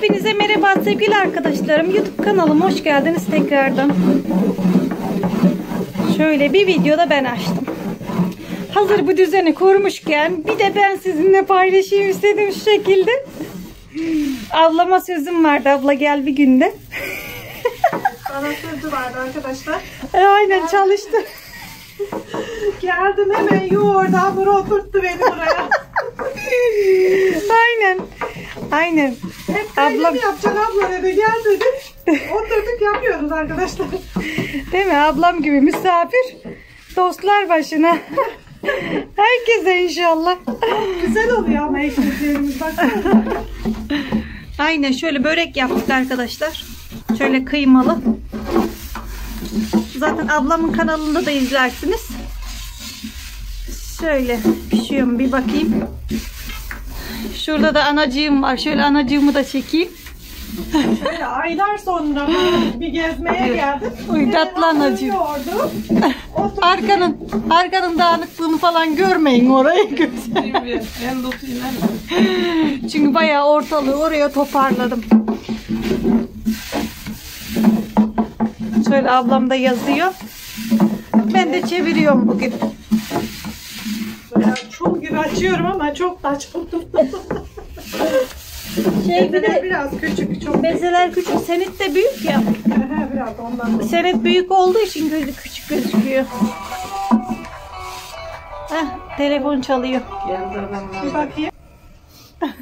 Hepinize merhaba sevgili arkadaşlarım. YouTube kanalıma hoş geldiniz tekrardan. Şöyle bir videoda ben açtım. Hazır bu düzeni kurmuşken bir de ben sizinle paylaşayım istedim şu şekilde. Ablama sözüm vardı. Abla gel bir günde. Bana sözü vardı arkadaşlar. E, aynen çalıştı. Geldim hemen yoğurdu hamuru oturttu beni buraya. Aynen. Aynen. Hep Ablam yapacaksın abla dedi gel dedi. Oturduk yapıyoruz arkadaşlar. değil mi? Ablam gibi misafir. Dostlar başına. Herkese inşallah. Güzel oluyor ama ekmeklerimiz baksana. Aynen şöyle börek yaptık arkadaşlar. Şöyle kıymalı. Zaten ablamın kanalında da izlersiniz. Şöyle pişiyor mu bir bakayım. Şurada da anacığım var. Şöyle anacığımı da çekeyim. Böyle aylar sonra bir gezmeye geldim. Uy, tatlı anacığım. Arkanın arkanın dağınıklığını falan görmeyin orayı tutayım Çünkü bayağı ortalığı oraya toparladım. Şöyle ablam da yazıyor. Ben de çeviriyorum bugün. Böyle çul gibi açıyorum ama çok da açıldım. Şey bir de biraz küçük çok. bezeler küçük, senet de büyük ya. biraz ondan. Senet büyük olduğu için gözü küçük gözüküyor. Heh, telefon çalıyor. Bir bakayım.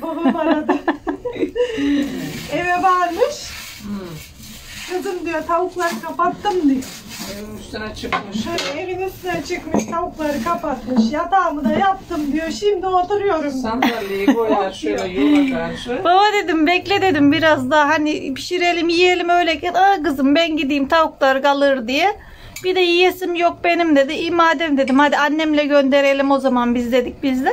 Babam aradı. Eve varmış. Kızım diyor tavukları kapattım diyor. Evin üstüne çıkmış. Şöyle evin üstüne çıkmış tavukları kapatmış. Yatağımı da yaptım diyor. Şimdi oturuyorum. Sandalyeyi koyar şöyle yola karşı. Baba dedim bekle dedim biraz daha hani pişirelim yiyelim öyle gel. Aa kızım ben gideyim tavuklar kalır diye. Bir de yiyesim yok benim dedi. İyi madem dedim hadi annemle gönderelim o zaman biz dedik biz de.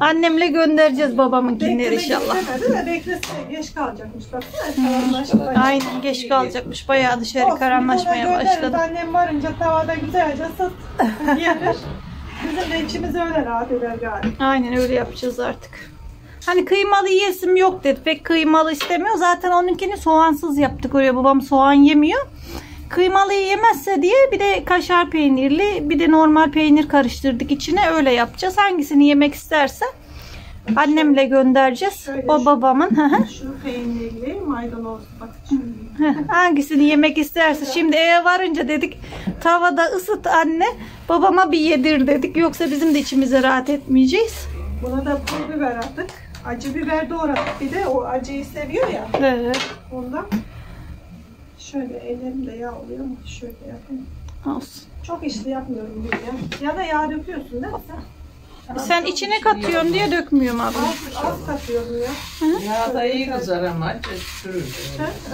Annemle göndereceğiz babamınkileri inşallah. istemedi de beklese geç kalacakmış. Baksana karanlaşmaya. Aynen geç kalacakmış. Bayağı dışarı Olsun, karanlaşmaya başladı. Annem varınca tavada güzelce ısıt yenir. Bizim de içimiz öyle rahat eder galiba. Aynen öyle yapacağız artık. Hani kıymalı yiyesim yok dedi. Pek kıymalı istemiyor. Zaten onunkini soğansız yaptık oraya. Babam soğan yemiyor. Kıymalı yemezse diye bir de kaşar peynirli bir de normal peynir karıştırdık içine öyle yapacağız. Hangisini yemek isterse annemle göndereceğiz. Şöyle O şu- babamın. hı. Şu peynirli maydanoz Hangisini yemek isterse. Şimdi eve varınca dedik tavada ısıt anne babama bir yedir dedik. Yoksa bizim de içimize rahat etmeyeceğiz. Buna da pul biber attık. Acı biber doğradık. Bir de o acıyı seviyor ya. Evet. Ondan şöyle ellerimde yağ oluyor mu? Şöyle yapayım. Olsun. Çok işli yapmıyorum diyor ya. Ya da yağ döküyorsun değil mi sen? Sen içine katıyorsun diye dökmüyorum abi. Az, az katıyorum ya. Ya da iyi kızar ama sürür.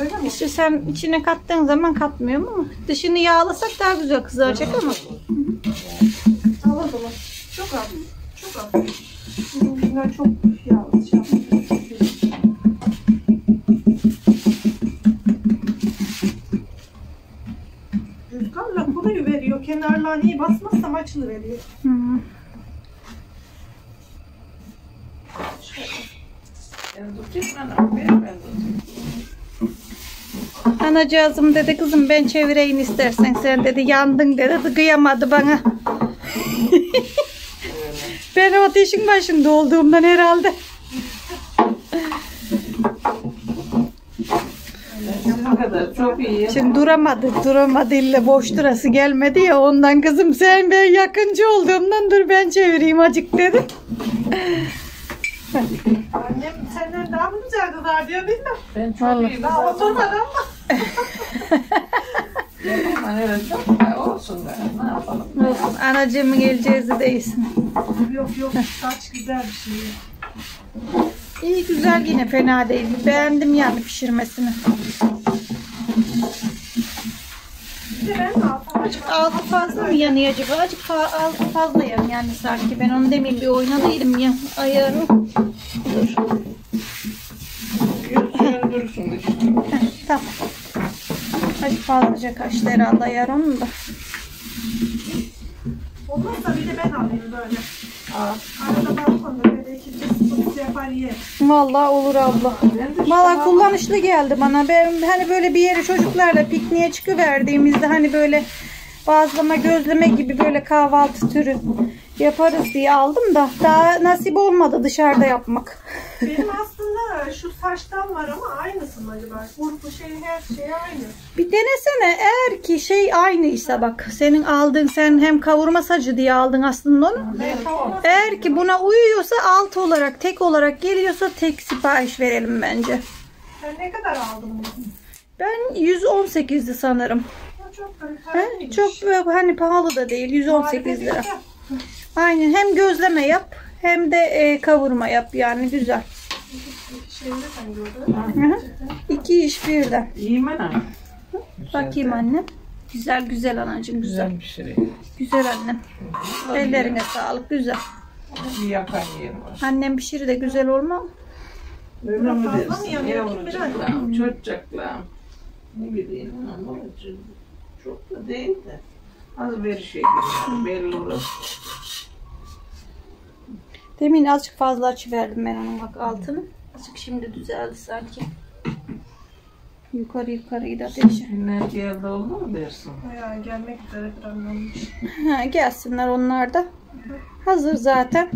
Öyle mi? İşte sen içine kattığın zaman katmıyorum ama dışını yağlasak daha güzel kızaracak ama. Al o zaman. Çok az. Çok az. Bizimkiler çok yağlı. Veriyor. Kenarlarını iyi basmazsam tutayım. Anacığızım dedi kızım ben çevireyim istersen sen dedi yandın dedi kıyamadı bana. ben ateşin başında olduğumdan herhalde. Kadar çok iyi. Şimdi duramadı duramadı ille boş durası gelmedi ya ondan kızım sen ben yakıncı olduğumdan dur ben çevireyim acık dedi. Annem senden daha mı güzel kızar diyor bilmem. Ben çok Vallahi. iyi Daha kızarım. oturmadı ama. Yapamam evet çok da olsun be. Ne yapalım? Olsun anacığımın geleceğizi değilsin. Yok yok saç güzel bir şey. İyi güzel yine fena değil. Beğendim yani pişirmesini. Azıcık altı fazla mı yanıyor acaba? Azıcık fa- altı fazla yan yani sanki. Ben onu demin bir oynadıydım ya ayarını. Dur. Söndürsün işte. Tamam. Azıcık fazlaca kaçtı herhalde ayar onun da. Olmazsa bir de ben alayım böyle. Arada Vallahi olur abla. Ben de işte Valla kullanışlı geldi bana. Ben hani böyle bir yere çocuklarla pikniğe çıkıverdiğimizde hani böyle bazlama gözleme gibi böyle kahvaltı türü yaparız diye aldım da daha nasip olmadı dışarıda yapmak. Benim şu saçtan var ama aynısı mı acaba? Bu şey her şey aynı. Bir denesene eğer ki şey aynıysa bak senin aldığın sen hem kavurma sacı diye aldın aslında onu. Kavurma Eğer ki buna uyuyorsa alt olarak tek olarak geliyorsa tek sipariş verelim bence. Sen ne kadar aldın bunu? Ben 118'di sanırım. Ha, Çok He, çok hani pahalı da değil 118 lira. Aynen hem gözleme yap hem de e, kavurma yap yani güzel. Sen gördün. İki iş birden. İyi mi lan? Bakayım annem. Güzel güzel anacığım güzel. Güzel bir şey. Güzel annem. Ellerine sağlık güzel. Bir yakan yeri var. Annem pişiri de güzel olma. Öyle mi dersin? Yavrucaklarım, çocuklarım. Ne bileyim ama çok da değil de. Az bir şey gibi. Belli olur. Demin azıcık fazla açıverdim ben onun bak altını. Azıcık şimdi düzeldi sanki. Yukarı yukarı gider ateşi. Günler geldi oldu mu dersin? Bayağı gelmek üzere planlanmış. Ha, gelsinler onlar da. Hazır zaten.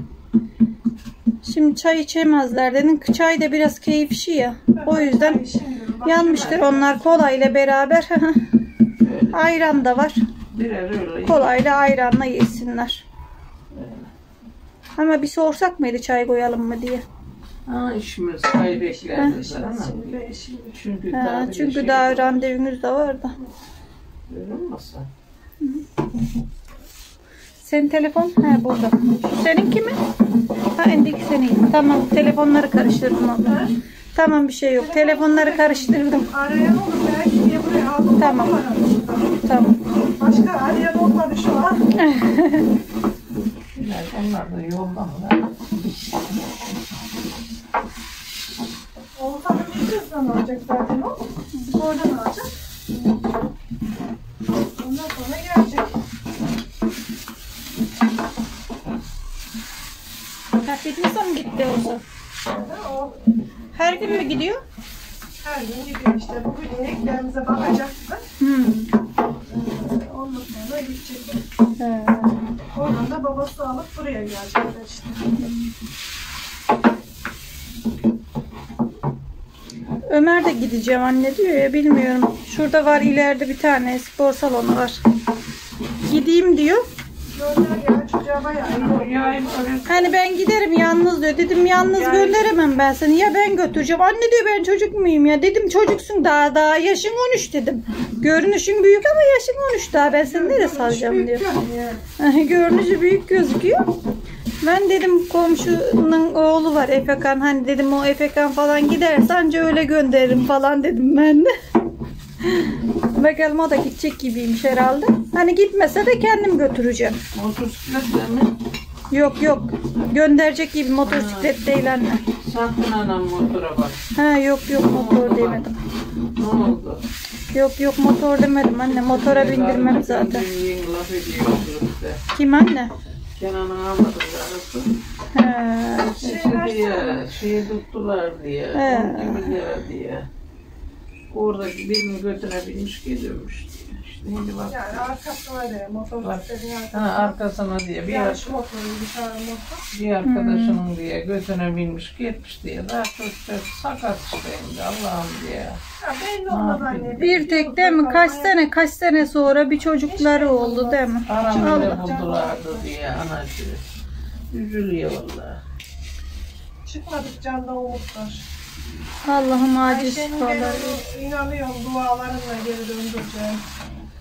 Şimdi çay içemezler dedin. Çay da biraz keyif işi ya. O yüzden yanmıştır onlar kola ile beraber. Ayran da var. Birer öyle. Kolayla ayranla yesinler. Ama bir sorsak mıydı çay koyalım mı diye. Ha işimiz kaybeklerdi zaten. Şimdi şimdi Çünkü Ha, daha çünkü şey daha randevunuz da var da. Öyle olmasa. Senin telefon? Ha burada. Seninki mi? Ha endeki senin. Tamam telefonları karıştırdım abla. Tamam bir şey yok. Telefonları karıştırdım. arayan olur belki diye buraya aldım. Tamam. Tamam. Başka arayan olmadı şu an. Onlar da yolda Olsa hızdan alacak zaten o. Oradan alacak. Ondan sonra gelecek. Fitness'a mı gitti olsa? Ha, Her gün mü gidiyor? her gün gidiyor işte. Bugün ineklerimize bakacaktı. Hmm. Ondan sonra gidecek. Oradan da babası alıp buraya gelecekler işte. Ömer de gideceğim anne diyor ya bilmiyorum. Şurada var ileride bir tane spor salonu var. Gideyim diyor. Hani ben giderim yalnız diyor. Dedim yalnız gönderemem ben seni. Ya ben götüreceğim. Anne diyor ben çocuk muyum ya? Dedim çocuksun daha daha yaşın 13 dedim. Görünüşün büyük ama yaşın 13 daha. Ben seni nereye salacağım diyor. Görünüşü büyük gözüküyor. Ben dedim komşunun oğlu var Efekan. Hani dedim o Efekan falan giderse anca öyle gönderirim falan dedim ben de. Bakalım o da gidecek gibiymiş herhalde. Hani gitmese de kendim götüreceğim. motosikletle mi? Yok yok. Gönderecek gibi motosiklet değil anne. Sakın anam motora bak. Ha yok yok motor demedim. Ne oldu? Yok yok motor demedim anne. Motora bindirmem zaten. Kim anne? Kenan'ın almadım arası. Ha. Şey diye, şeyi tuttular diye, He. 12 milyar diye. Oradaki birinin götüne binmiş geliyormuş diye. Şimdi bak. Yani arkasına da motosikletin Ha, arkasına. diye bir, Yarış motoru, dışarı motor. bir arkadaşının diye götüne binmiş gitmiş diye. Daha çocuk sakat işte şimdi Allah'ım diye. Ya belli olmaz anne. Bir tek değil mi? Kaç sene kaç sene sonra bir çocukları oldu değil mi? Aramıyla Allah. buldulardı diye anacı. Üzülüyor valla. Çıkmadık canda umutlar. Allah'ım acil Ayşe'nin ben onu inanıyorum dualarımla geri döndüreceğim.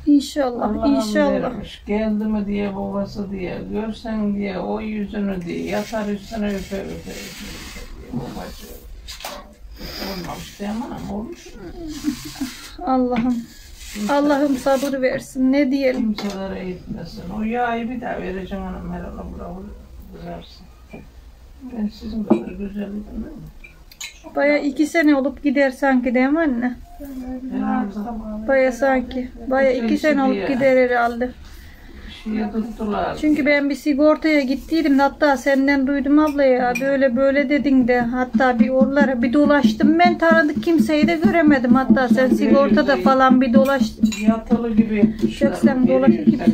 İnşallah Allah'ım inşallah. vermiş. Geldi mi diye babası diye. Görsen diye o yüzünü diye. Yatar üstüne öpe öpe öpe, öpe diye babacı. Olmamış diyemem ama olmuş. Allah'ım. Allah'ım sabır versin. Ne diyelim? Kimselere gitmesin. O yağı bir daha vereceğim hanım her ana bravo güzelsin. Ben sizin kadar güzel değil mi? Baya iki sene olup gider sanki değil mi anne? Baya sanki. Baya iki sene olup gider herhalde. Çünkü ben bir sigortaya gittiydim hatta senden duydum abla ya böyle böyle dedin de hatta bir oralara bir dolaştım ben tanıdık kimseyi de göremedim hatta sen sigortada falan bir dolaştın. Yatılı gibi etmişler. Yok, sen git.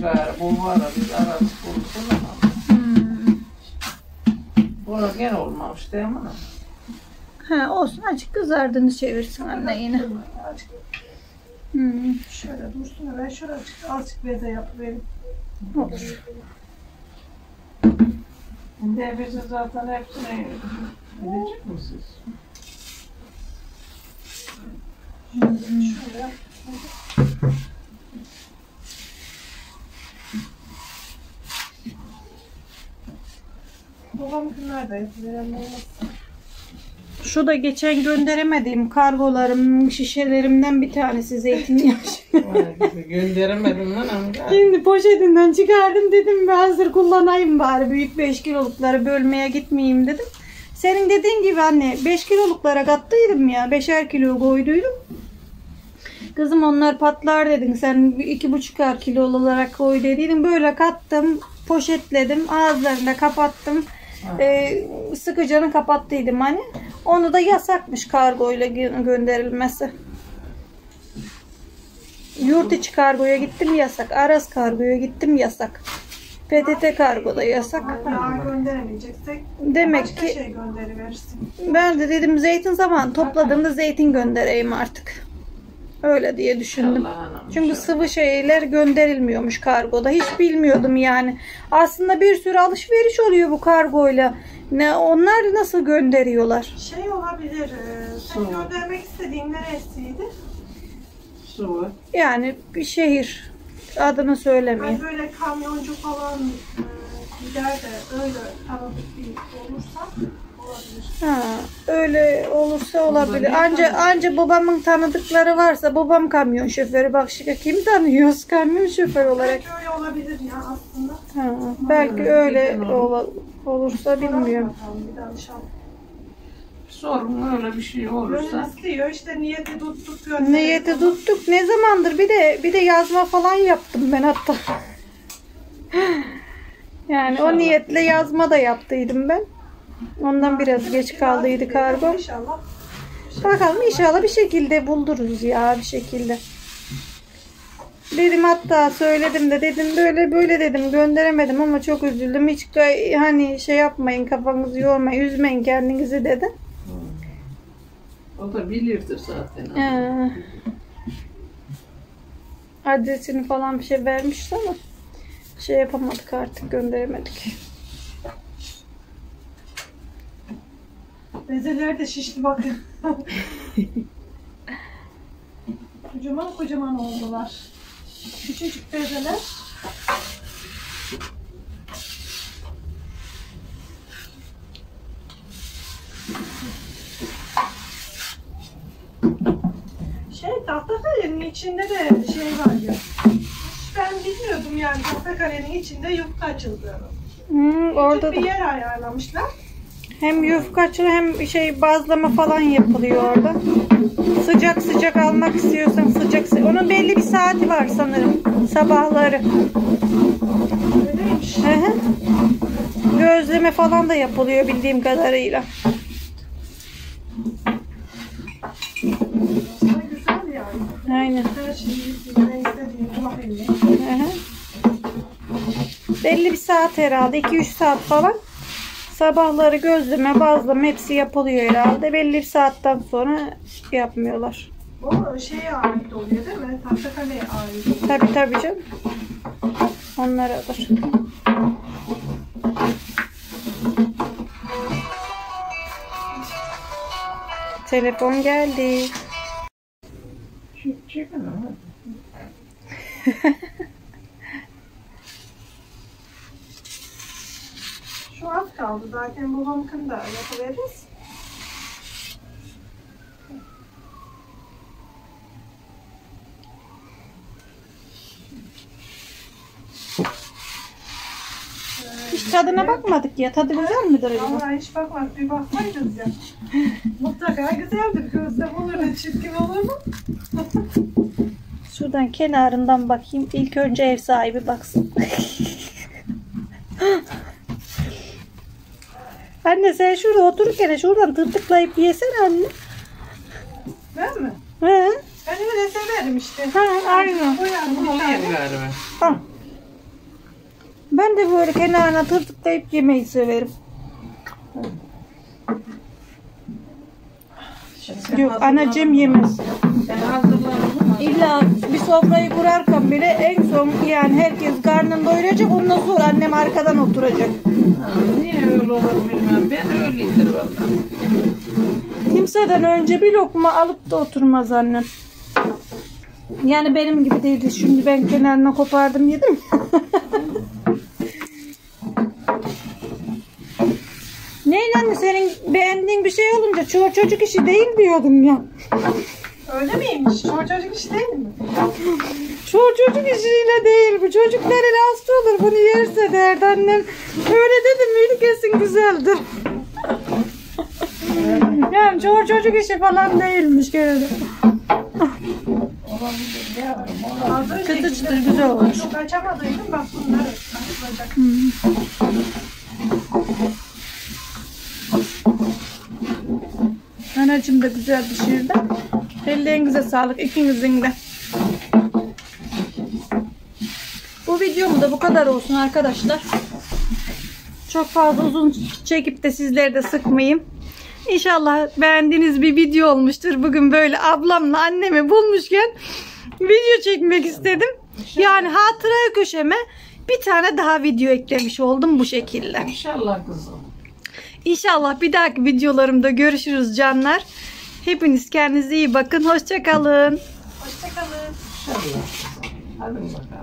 gayrı. Bu var biz aradık bulsun ama. Hmm. Gene olmamış değil mi? Ha olsun azıcık kızardığını çevirsin anne yine. Azıcık Hmm. Şöyle dursun ben şöyle azıcık, azıcık beze yapıvereyim. Olur. Bizi zaten hepsini edecek misiniz? Şöyle. Babam nerede yapıveren olmaz. Şu da geçen gönderemediğim kargolarım, şişelerimden bir tanesi zeytinyağı. Gönderemedim lan amca. Şimdi poşetinden çıkardım dedim ben hazır kullanayım bari büyük 5 kilolukları bölmeye gitmeyeyim dedim. Senin dediğin gibi anne 5 kiloluklara kattıydım ya 5'er kilo koyduydum. Kızım onlar patlar dedin sen iki buçukar kilo olarak koy dediydin böyle kattım poşetledim ağızlarını da kapattım. Ee, sıkıcanı kapattıydım hani. Onu da yasakmış kargoyla gö- gönderilmesi. Yurt içi kargoya gittim yasak. Aras kargoya gittim yasak. PTT kargoda yasak. Gönderemeyeceksek Demek başka ki şey gönderiverirsin. ben de dedim zeytin zaman topladığımda zeytin göndereyim artık. Öyle diye düşündüm. Çünkü sıvı şeyler gönderilmiyormuş kargoda. Hiç bilmiyordum yani. Aslında bir sürü alışveriş oluyor bu kargoyla. Ne onlar nasıl gönderiyorlar? Şey olabilir, e, sen Su. göndermek istediğin neresiydi? Su. Yani bir şehir adını söylemiyor. Hani böyle kamyoncu falan e, gider de öyle tanıdık bir olursa. Ha, öyle olursa olabilir. Anca anca babamın tanıdıkları varsa babam kamyon şoförü. Bak şimdi kim tanıyoruz kamyon şoför olarak? Belki öyle olabilir ya aslında. Ha, belki öyle ola- olursa bilmiyorum. Bakalım bir danışalım. Sorun öyle bir şey olursa. istiyor işte niyeti tuttuk gönderelim. Niyeti tuttuk. Ne zamandır bir de bir de yazma falan yaptım ben hatta. Yani o niyetle yazma da yaptıydım ben. Ondan biraz geç kaldıydı kargo. Bakalım inşallah bir şekilde buldururuz ya bir şekilde. Dedim hatta söyledim de dedim böyle böyle dedim gönderemedim ama çok üzüldüm. Hiç hani şey yapmayın kafanızı yormayın üzmeyin kendinizi dedi. O da bilirdir zaten. Ee, adresini falan bir şey vermişti ama şey yapamadık artık gönderemedik. Bezeler de şişti bakın. kocaman kocaman oldular. Küçücük bezeler. Şey tahtakalenin içinde de şey var ya. Hiç ben bilmiyordum yani tahtakalenin içinde yufka açıldığını. Hmm, orada Küçük bir da yer ayarlamışlar. Hem yufkaçı hem şey bazlama falan yapılıyor orada. Sıcak sıcak almak istiyorsan sıcak sıcak. Onun belli bir saati var sanırım. Sabahları. Öyleymiş. Hı hı. Gözleme falan da yapılıyor bildiğim kadarıyla. Yani. Aynen. Her şeyi ne istediğini. Belli bir saat herhalde. 2-3 saat falan. Sabahları gözleme, bazlama hepsi yapılıyor herhalde. Belli bir saatten sonra yapmıyorlar. O şeye ait oluyor değil mi? Tahtakale'ye ait. Tabi tabi canım. Onlaradır. Telefon geldi. Çık çıkın Şu az kaldı zaten babamkını da yapıveririz. Hiç tadına bakmadık ya. Tadı güzel midir acaba? Vallahi hiç bakmadık bir baksaydınız ya. Mutlaka güzeldir. Gözlem olur da çirkin olur mu? Şuradan kenarından bakayım. İlk önce ev sahibi baksın. anne sen şurada otururken şuradan tırtıklayıp yesene anne. Ben mi? He? Ben öyle severim işte. Ha, aynen. Koyarım tane. galiba. Ha. Ben de böyle kenarına tırtıklayıp yemeyi severim. Şimdi sen Yok anacığım yemez. Sen? İlla bir sofrayı kurarken bile en son yani herkes karnını doyuracak ondan sonra annem arkadan oturacak. Niye öyle olur bilmem. Ben öyleydir vallahi. Kimseden önce bir lokma alıp da oturmaz annem. Yani benim gibi değildi. Şimdi ben kenarına kopardım yedim. Neyin anne senin beğendiğin bir şey olunca çoğu çocuk işi değil diyordum ya. Öyle miymiş? O çocuk iş değil mi? Çoğu çocuk işiyle değil bu. Çocuklar ile hasta olur bunu yerse derdi annem. Öyle dedim miydi kesin güzeldir. yani çoğu çocuk işi falan değilmiş gene. Çıtır çıtır güzel olmuş. Çok açamadıydım bak bunları. açılacak. Anacığım da güzel pişirdi. Ellerinize sağlık ikinizin de. Bu videomu da bu kadar olsun arkadaşlar. Çok fazla uzun çekip de sizleri de sıkmayayım. İnşallah beğendiğiniz bir video olmuştur. Bugün böyle ablamla annemi bulmuşken video çekmek istedim. Yani hatıra köşeme bir tane daha video eklemiş oldum bu şekilde. İnşallah kızım. İnşallah bir dahaki videolarımda görüşürüz canlar. Hepiniz kendinize iyi bakın. Hoşçakalın. Hoşçakalın. İnşallah. Hadi bakalım.